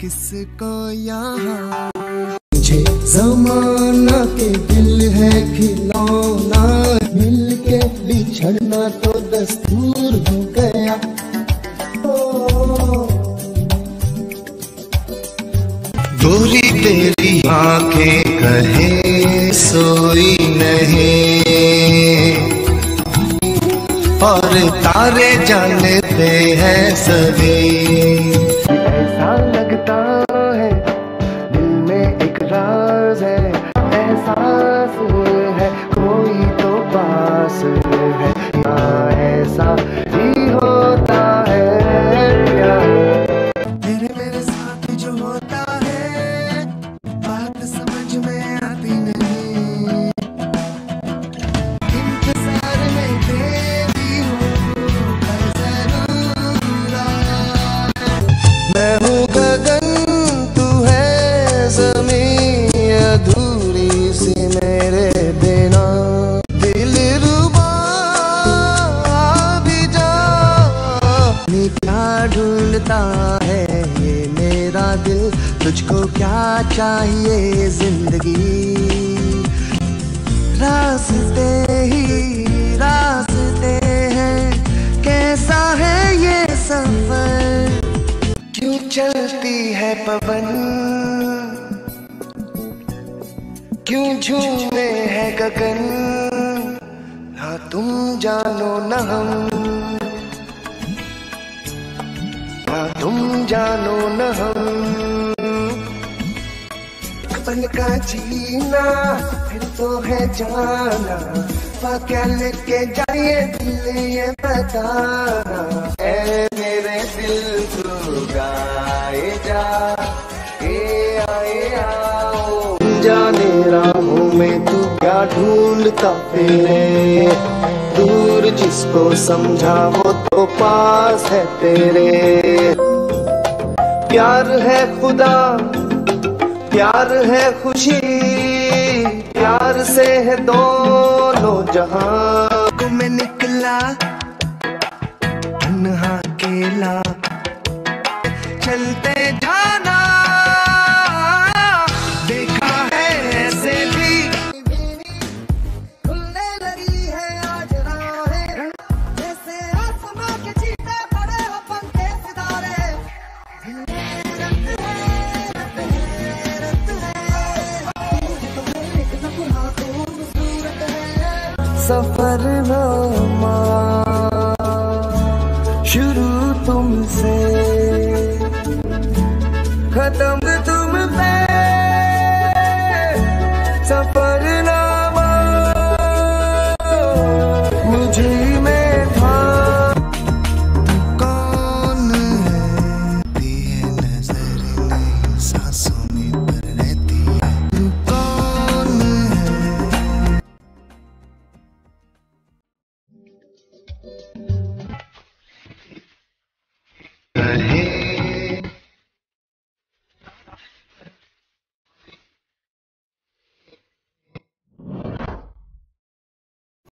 किसको यहाँ? मुझे जमाना के दिल है खिलौना मिल के बिछड़ना तो दस्तूर हो गया। गोरी तेरी आँखें कहे, सोई नहीं। और तारे जानते हैं सभी। ये क्या ढूंढता है ये मेरा दिल? तुझको क्या चाहिए ज़िंदगी? रास्ते ही रास्ते हैं। कैसा है ये सफ़र? क्यों चलती है पवन? क्यों झूमे है गगन? ना तुम जानो न हम। अपन का जीना, फिर तो है जाना। क्या लेके जाइए दिल ये बताना। ए मेरे दिल तू गाए जा, ए आए आओ। जाने राहों में तू क्या ढूंढता फिरे? दूर जिसको समझा वो तो पास है तेरे। प्यार है खुदा प्यार है खुशी प्यार से है दोनों जहाँ। में निकला तन्हा केला चलते सफ़र नामा शुरू तुमसे। खत्म तुम पे। सफ़र नामा